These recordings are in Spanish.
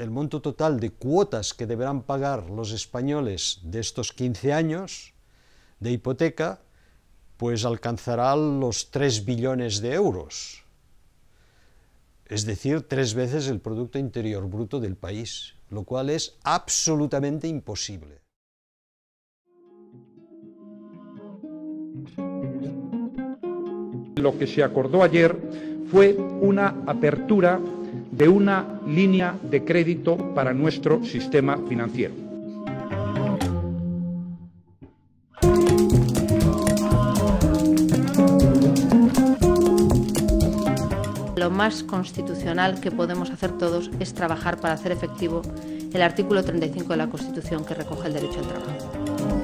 el monto total de cuotas que deberán pagar los españoles de estos 15 años de hipoteca, pues alcanzará los 3 billones de euros, es decir, tres veces el Producto Interior Bruto del país, lo cual es absolutamente imposible. Lo que se acordó ayer fue una apertura de una línea de crédito para nuestro sistema financiero. Lo más constitucional que podemos hacer todos es trabajar para hacer efectivo el artículo 35 de la Constitución que recoge el derecho al trabajo.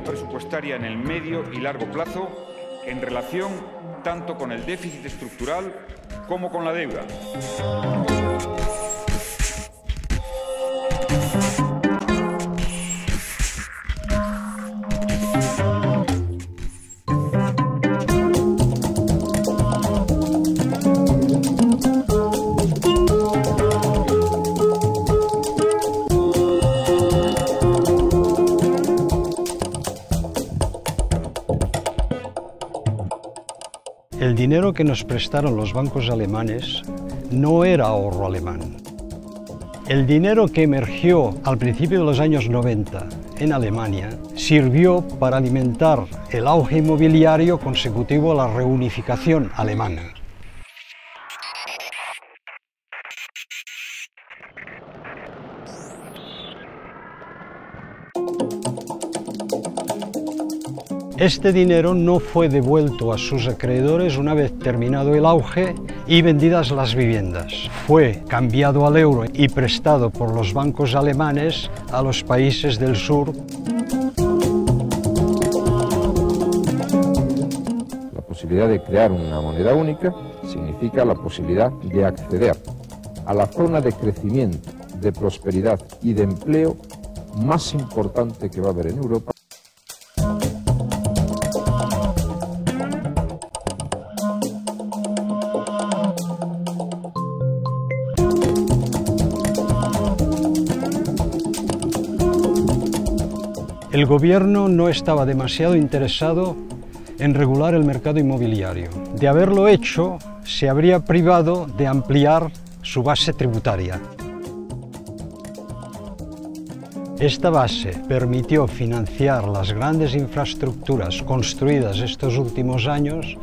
Presupuestaria en el medio y largo plazo en relación tanto con el déficit estructural como con la deuda. El dinero que nos prestaron los bancos alemanes no era ahorro alemán. El dinero que emergió al principio de los años 90 en Alemania sirvió para alimentar el auge inmobiliario consecutivo a la reunificación alemana. Este dinero no fue devuelto a sus acreedores una vez terminado el auge y vendidas las viviendas. Fue cambiado al euro y prestado por los bancos alemanes a los países del sur. La posibilidad de crear una moneda única significa la posibilidad de acceder a la zona de crecimiento, de prosperidad y de empleo más importante que va a haber en Europa. El gobierno no estaba demasiado interesado en regular el mercado inmobiliario. De haberlo hecho, se habría privado de ampliar su base tributaria. Esta base permitió financiar las grandes infraestructuras construidas estos últimos años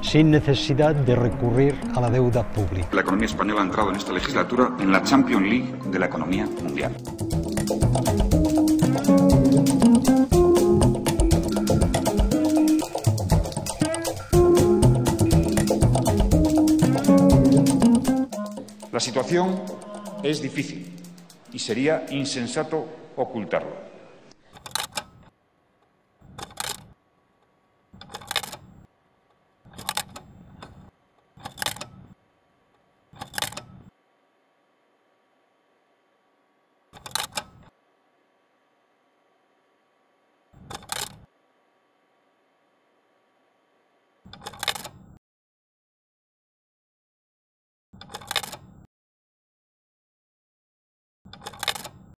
sin necesidad de recurrir a la deuda pública. La economía española ha entrado en esta legislatura en la Champions League de la economía mundial. Situación es difícil y sería insensato ocultarlo.